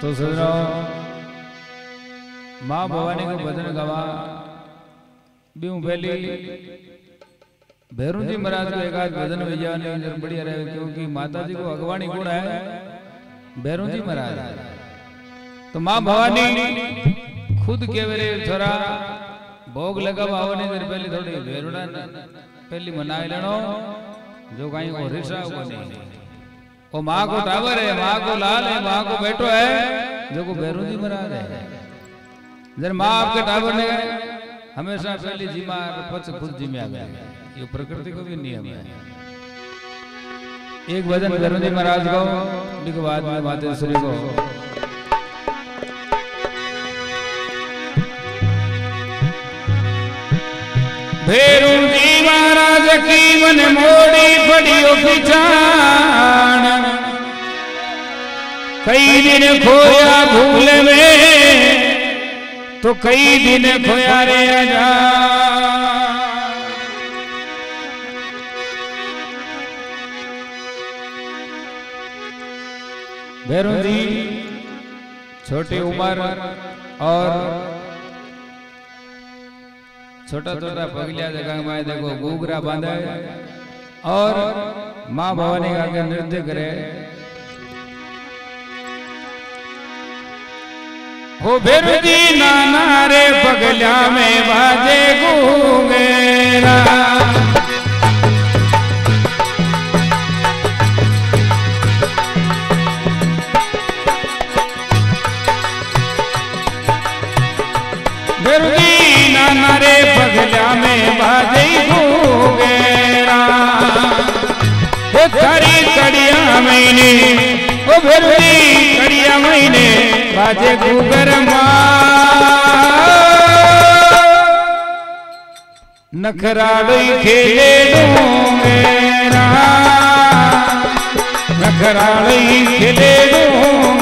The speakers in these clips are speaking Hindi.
तो सुनो माँ भवानी को भजन गवा बीऊ पहली भैरू जी महाराज को एक आध भजन भेजा नहीं बढ़िया रहे, क्योंकि माता जी को अगवानी गुण है। भैरू जी महाराज तो माँ भवानी, खुद के मेरे छोरा, भोग लगा आवने देर पहले थोड़ी भैरुड़ा पहली मनाए लेनो जो कहीं को रिसा को नहीं वो माँ को टावर है, माँ को लाल है, माँ को बेटो है, जो को भैरू जी महाराज है। जब माँ आपके टावर ने हमेशा पहली जिमा पच खुद जिम्मे आ गया। ये प्रकृति को भी नियम है। एक भजन जी महाराज को लिख बाद में मातेश्वरी को। भेरू जी महाराज की मन मोड़ी पड़ियो पिछाण कई दिन खोया भूल में तो कई दिन खोया रे अजा भैरू जी छोटी उम्र और छोटा छोटा पगलिया जगह में देखो घूघरा बांधा और माँ भवानी का नृत्य करे। हो जी नाना रे पगलिया में बाजे गूंगेरा महीने। ओ भरती कड़िया महीने बाजे गुगर नखराड़ी खेले डूंगेरा नखराड़ी खेले डूंगेरा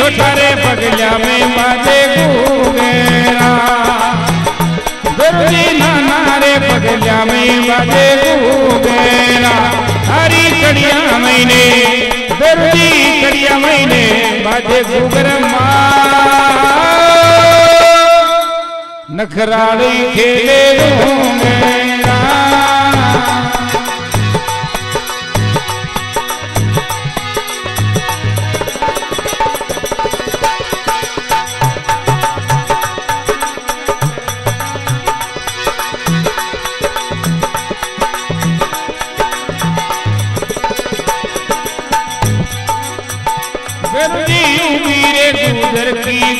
छोटा रे पगलिया में बाजे बरदी नाना रे पगलिया में बाजे हरी कड़िया महीने बरदी कड़िया महीने बाजे गुगर नखराड़ी खेले मेरा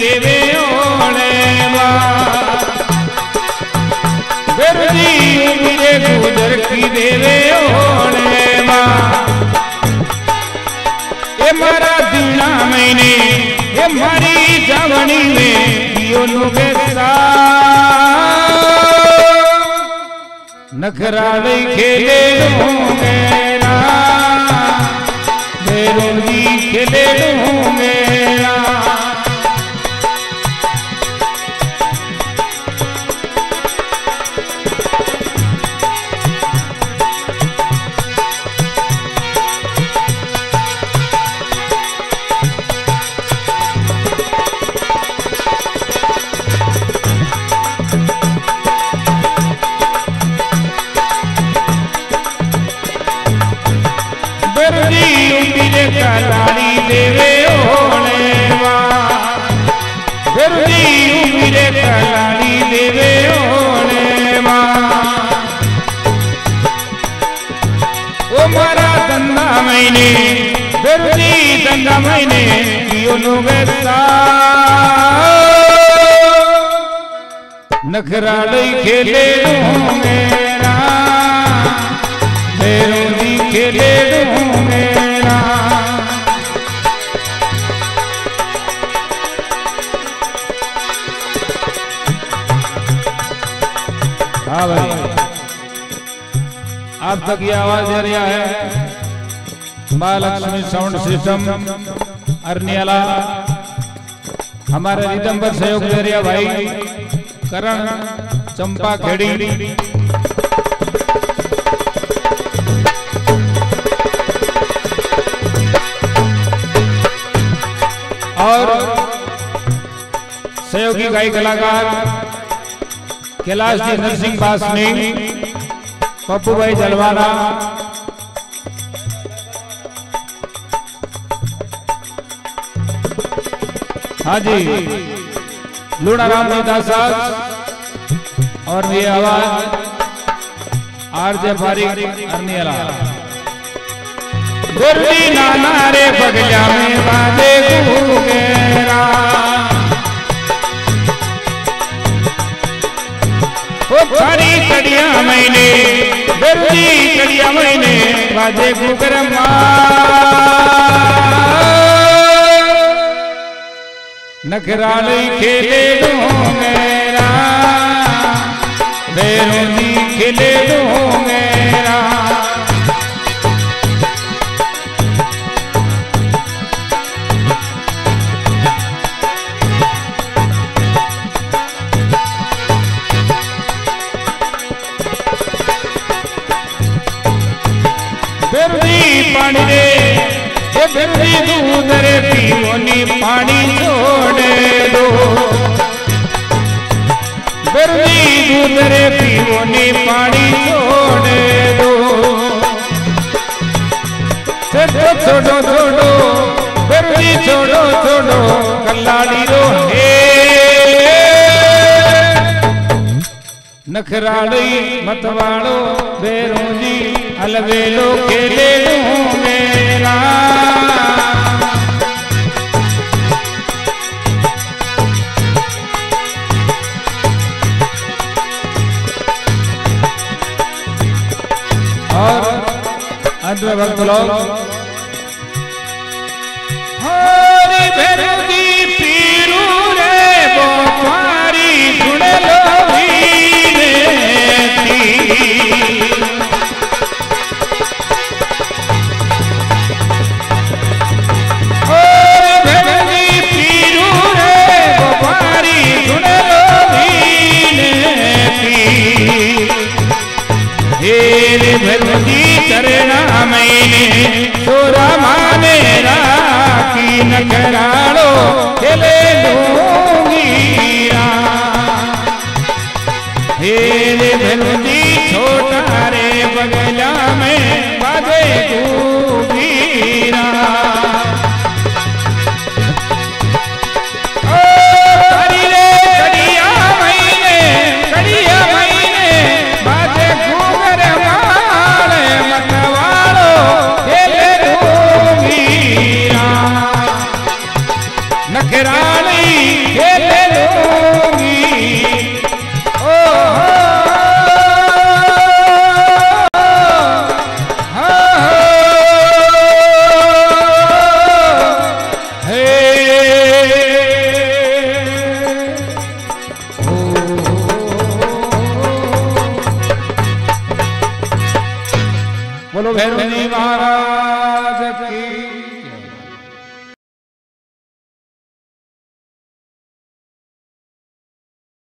देवे गुजर की देवे मारा दीना मैंने मारी जावनी में लोगे नखराड़ी खेले खेले बिरदी दंगा मैंने कियो नुगता नखराड़ई खेले मेरा खेले मेरा हाँ आप तक ये आवाज़ दे रहा है। Mahalakshmi sound system, Araniyala. हमारे रिदम पर सहयोग दे भाई, करण चंपा खेड़ी। और सहयोगी गायक कलाकार, कैलाश जी नरसिंह बासनी, पप्पू भाई जलवाना हाँ जी लूणा राम मेहता साहब। और ये आवाज़ आर जे फारिक अर्नियला गुरली नाना रे बगला में बाजे गुगेरा ओ खरी कड़िया मैंने गुरली कड़िया मैंने बाजे गुगरमा नखराली खेले दो मेरा बेरोनी खेले दो मेरा बेरदी पानी रे ये बेरदी दूध पानी छोड़े दो। बेरदी दूध रे पीओनी पानी छोड़े दो। छोड़ो छोड़ो छोड़ो बेरदी छोड़ो छोड़ो, कल्लाड़ी रो हे नखराड़ी मतवाड़ो बेरों जी अलवेलो खेले लूँ मेरा भक्त लोग।